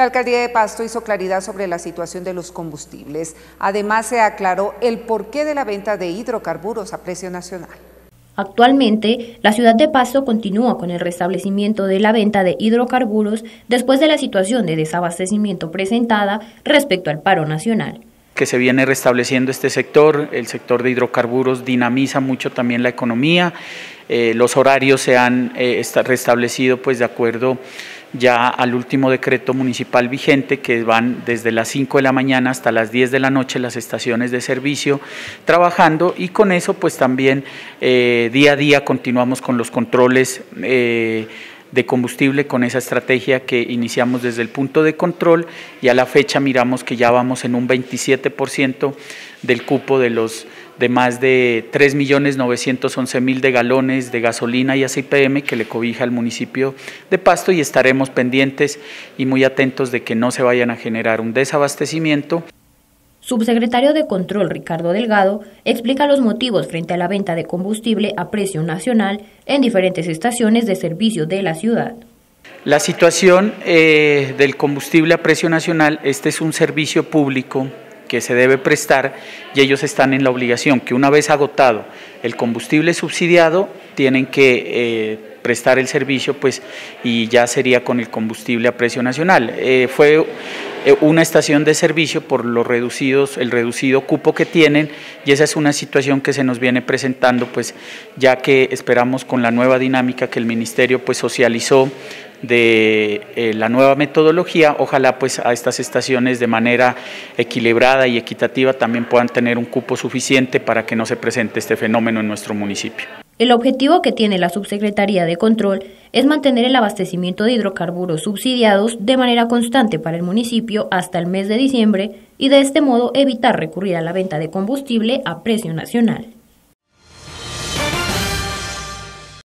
La alcaldía de Pasto hizo claridad sobre la situación de los combustibles. Además, se aclaró el porqué de la venta de hidrocarburos a precio nacional. Actualmente, la ciudad de Pasto continúa con el restablecimiento de la venta de hidrocarburos después de la situación de desabastecimiento presentada respecto al paro nacional que se viene restableciendo este sector, el sector de hidrocarburos dinamiza mucho también la economía, eh, los horarios se han eh, restablecido pues de acuerdo ya al último decreto municipal vigente que van desde las 5 de la mañana hasta las 10 de la noche las estaciones de servicio trabajando y con eso pues también eh, día a día continuamos con los controles de combustible con esa estrategia que iniciamos desde el punto de control y a la fecha miramos que ya vamos en un 27% del cupo de los de más de 3.911.000 de galones de gasolina y ACPM que le cobija al municipio de Pasto y estaremos pendientes y muy atentos de que no se vayan a generar un desabastecimiento. Subsecretario de Control Ricardo Delgado explica los motivos frente a la venta de combustible a precio nacional en diferentes estaciones de servicio de la ciudad. La situación eh, del combustible a precio nacional, este es un servicio público que se debe prestar y ellos están en la obligación que una vez agotado el combustible subsidiado tienen que eh, prestar el servicio pues y ya sería con el combustible a precio nacional. Eh, fue una estación de servicio por los reducidos, el reducido cupo que tienen y esa es una situación que se nos viene presentando pues ya que esperamos con la nueva dinámica que el ministerio pues socializó de eh, la nueva metodología, ojalá pues a estas estaciones de manera equilibrada y equitativa también puedan tener un cupo suficiente para que no se presente este fenómeno en nuestro municipio. El objetivo que tiene la Subsecretaría de Control es mantener el abastecimiento de hidrocarburos subsidiados de manera constante para el municipio hasta el mes de diciembre y de este modo evitar recurrir a la venta de combustible a precio nacional.